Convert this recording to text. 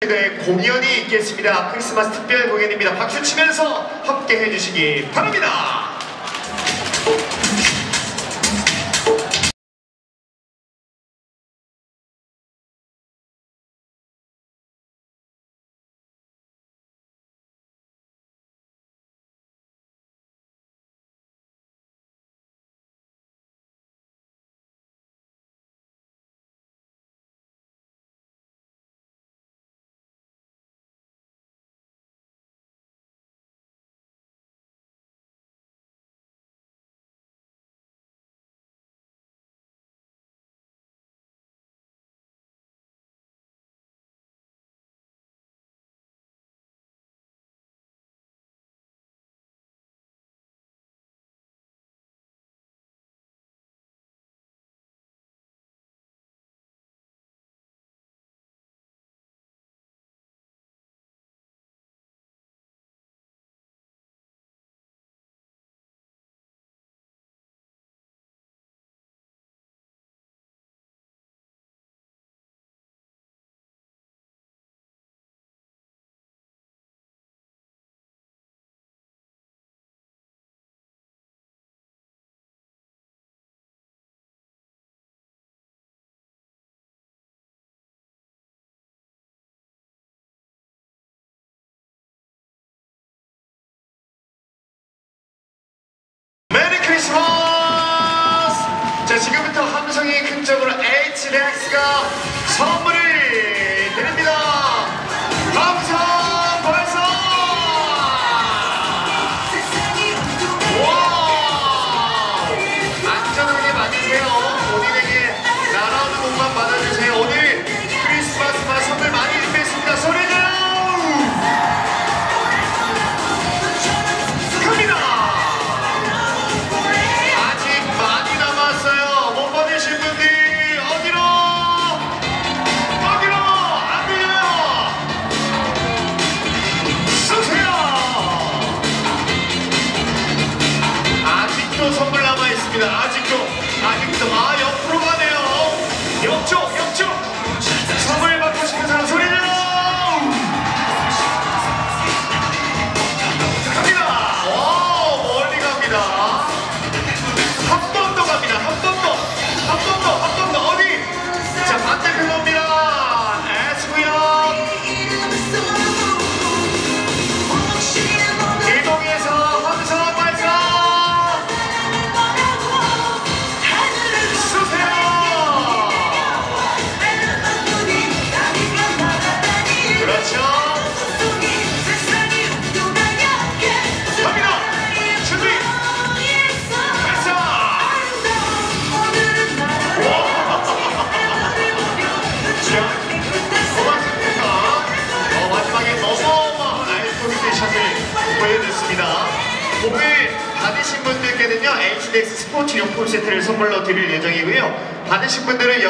네, 공연이 있겠습니다. 크리스마스 특별 공연입니다. 박수 치면서 함께 해주시기 바랍니다. 시대학스가 선물 있습니다. 아직도, 아직도, 아, 옆으로 가네요. 옆쪽. 곡을 받으신 분들께는요 HDX 스포츠 용품 세트를 선물로 드릴 예정이고요. 받으신 분들은